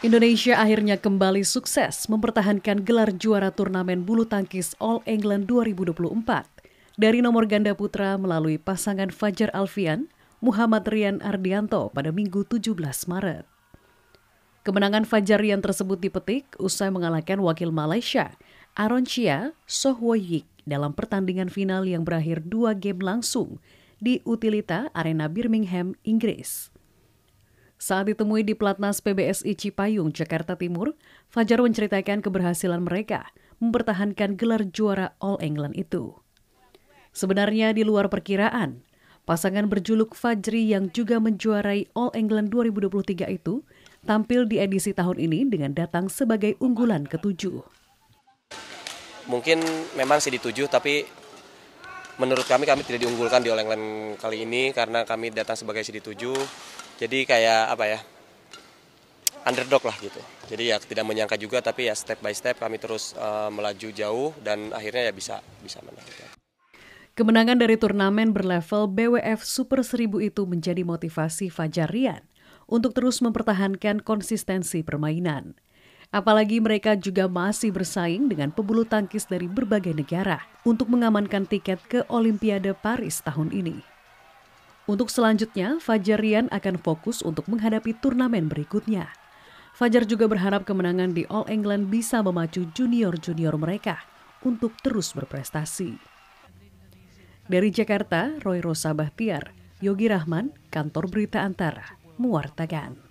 Indonesia akhirnya kembali sukses mempertahankan gelar juara turnamen bulu tangkis All England 2024 dari nomor ganda putra melalui pasangan Fajar Alfian, Muhammad Rian Ardianto pada Minggu 17 Maret. Kemenangan Fajar Rian tersebut dipetik usai mengalahkan wakil Malaysia, Aaron Chia Sohwoyik dalam pertandingan final yang berakhir dua game langsung di Utilita Arena Birmingham, Inggris. Saat ditemui di Platnas PBSI Cipayung, Jakarta Timur, Fajar menceritakan keberhasilan mereka mempertahankan gelar juara All England itu. Sebenarnya di luar perkiraan, pasangan berjuluk Fajri yang juga menjuarai All England 2023 itu tampil di edisi tahun ini dengan datang sebagai unggulan ketujuh. Mungkin memang sih dituju, tapi menurut kami kami tidak diunggulkan di All England kali ini karena kami datang sebagai CD 7 jadi kayak apa ya underdog lah gitu. Jadi ya tidak menyangka juga tapi ya step by step kami terus uh, melaju jauh dan akhirnya ya bisa bisa menang. Kemenangan dari turnamen berlevel BWF Super 1000 itu menjadi motivasi Fajar Rian untuk terus mempertahankan konsistensi permainan. Apalagi mereka juga masih bersaing dengan pebulu tangkis dari berbagai negara untuk mengamankan tiket ke Olimpiade Paris tahun ini. Untuk selanjutnya, Fajar Rian akan fokus untuk menghadapi turnamen berikutnya. Fajar juga berharap kemenangan di All England bisa memacu junior-junior mereka untuk terus berprestasi. Dari Jakarta, Roy Rosa Bahtiar, Yogi Rahman, Kantor Berita Antara, mewartakan.